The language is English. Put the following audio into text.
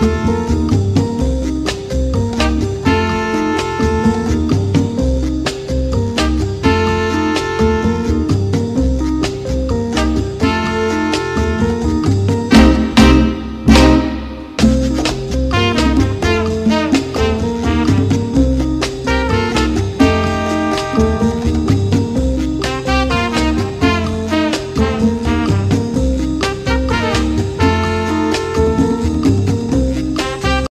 Música